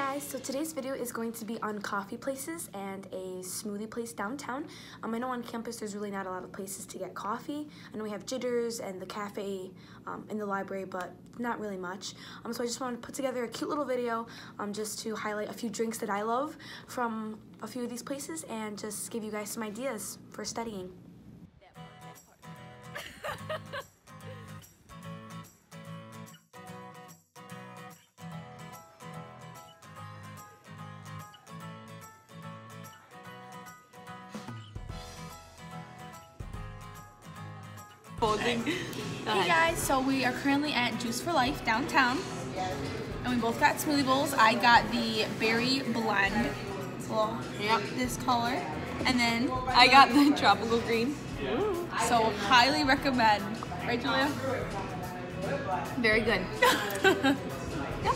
guys, so today's video is going to be on coffee places and a smoothie place downtown. Um, I know on campus there's really not a lot of places to get coffee. I know we have Jitters and the cafe um, in the library, but not really much. Um, so I just wanted to put together a cute little video um, just to highlight a few drinks that I love from a few of these places and just give you guys some ideas for studying. Folding. Hey guys, so we are currently at Juice for Life downtown, and we both got smoothie bowls. I got the berry blend, little Yep. this color, and then I got the tropical green. so highly recommend. Right, Julia? Very good. Yep.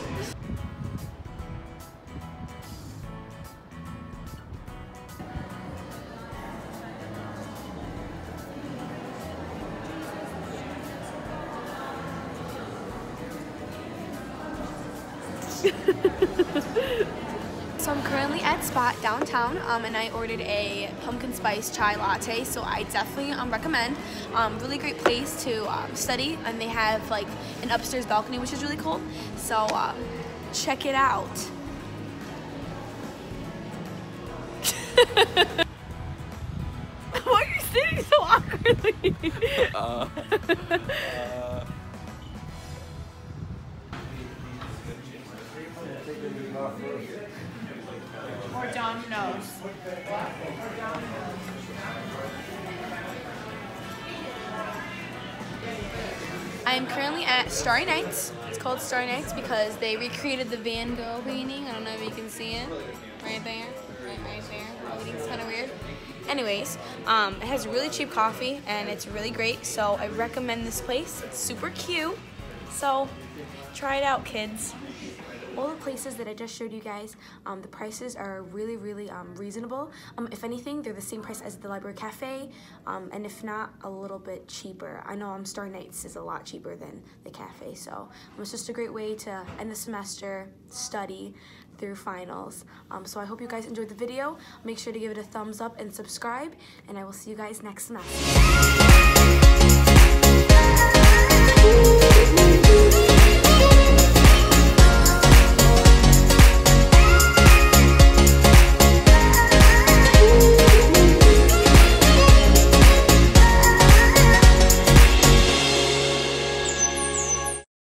So I'm currently at Spot downtown, um, and I ordered a pumpkin spice chai latte. So I definitely um, recommend. Um, really great place to um, study, and they have like an upstairs balcony, which is really cool. So um, check it out. Why are you sitting so awkwardly? or Domino's. I am currently at Starry Nights. It's called Starry Nights because they recreated the Van Gogh painting. I don't know if you can see it. Right there. Right, right there. Lighting's kind of weird. Anyways, um, it has really cheap coffee and it's really great. So I recommend this place. It's super cute. So try it out, kids. All the places that I just showed you guys, um, the prices are really, really um, reasonable. Um, if anything, they're the same price as the Library Cafe, um, and if not, a little bit cheaper. I know um, Star Nights is a lot cheaper than the cafe, so um, it's just a great way to end the semester, study through finals. Um, so I hope you guys enjoyed the video. Make sure to give it a thumbs up and subscribe, and I will see you guys next semester.